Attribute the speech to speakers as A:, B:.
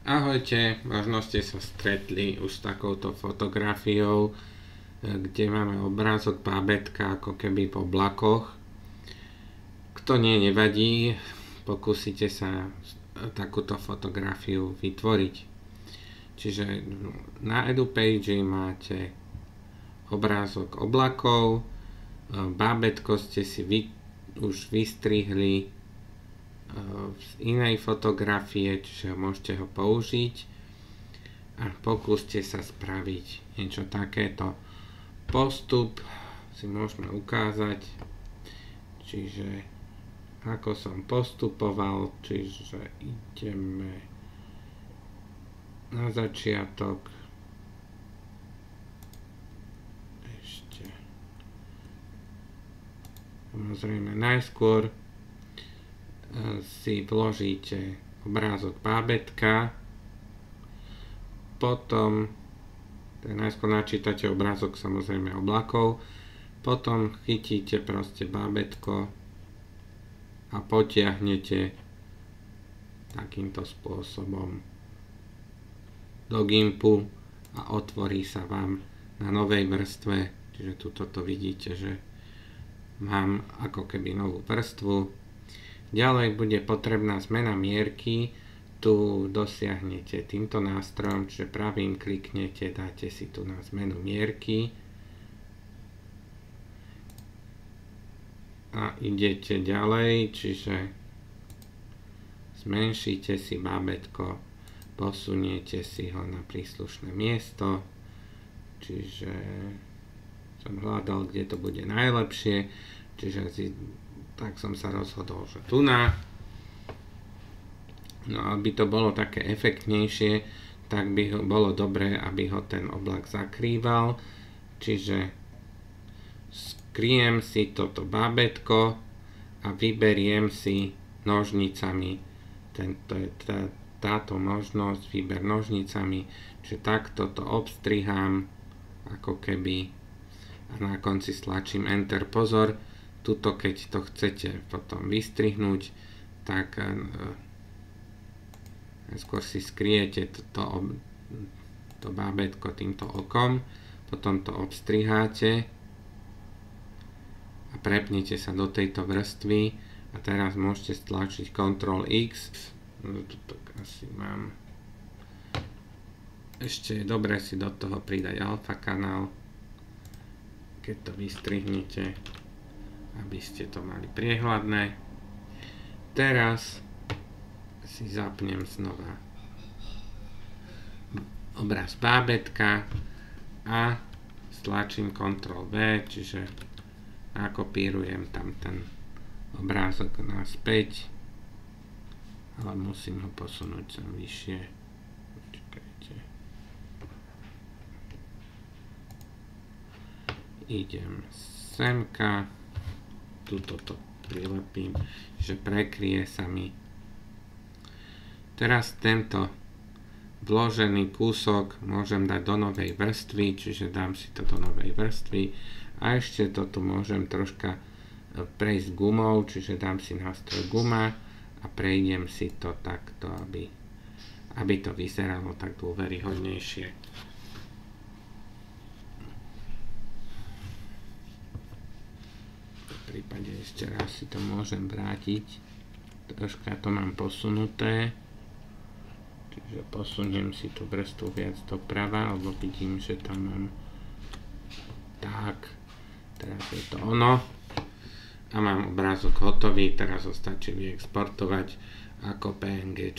A: Ahojte, možno ste sa stretli už s takouto fotografiou, e, kde máme obrázok bábetka ako keby po oblakoch. Kto nie, nevadí, pokúsite sa takúto fotografiu vytvoriť. Čiže na EduPage máte obrázok oblakov, e, bábetko ste si vy, už vystrihli z inej fotografie, čiže môžete ho použiť a pokúste sa spraviť niečo takéto. Postup si môžeme ukázať, čiže ako som postupoval, čiže ideme na začiatok ešte samozrejme najskôr si vložíte obrázok bábetka, potom najskôr načítate obrázok samozrejme oblakov, potom chytíte proste bábetko a potiahnete takýmto spôsobom do gimpu a otvorí sa vám na novej vrstve, čiže tuto to vidíte, že mám ako keby novú vrstvu, Ďalej bude potrebná zmena mierky, tu dosiahnete týmto nástrojom, čiže pravým kliknete, dáte si tu na zmenu mierky. A idete ďalej, čiže zmenšíte si bábetko, posuniete si ho na príslušné miesto, čiže som hľadal, kde to bude najlepšie, čiže tak som sa rozhodol, že tu na. No aby to bolo také efektnejšie, tak by ho, bolo dobré, aby ho ten oblak zakrýval. Čiže skriem si toto bábetko a vyberiem si nožnicami. Tento tá, táto možnosť, výber nožnicami, že takto to obstrihám, ako keby a na konci stlačím Enter. Pozor, tuto keď to chcete potom vystrihnúť, tak e, skôr si skriete to, to, bábetko týmto okom, potom to obstriháte a prepnete sa do tejto vrstvy a teraz môžete stlačiť Ctrl X. No, tuto asi mám. Ešte je dobré si do toho pridať alfa kanál. Keď to vystrihnete aby ste to mali priehľadné. Teraz si zapnem znova obraz bábetka a stlačím Ctrl V, čiže nakopírujem tam ten obrázok naspäť, ale musím ho posunúť sem vyššie. Počkajte. Idem semka túto to prilepím, že prekrie sa mi. Teraz tento vložený kúsok môžem dať do novej vrstvy, čiže dám si to do novej vrstvy a ešte to tu môžem troška e, prejsť gumou, čiže dám si nástroj guma a prejdem si to takto, aby, aby to vyzeralo tak dôveryhodnejšie. Prípade ešte raz si to môžem vrátiť. Troška to mám posunuté. Čiže posuniem si tú vrstvu viac doprava, lebo vidím, že tam mám tak. Teraz je to ono. A mám obrázok hotový, teraz ho stačí vyexportovať ako PNG.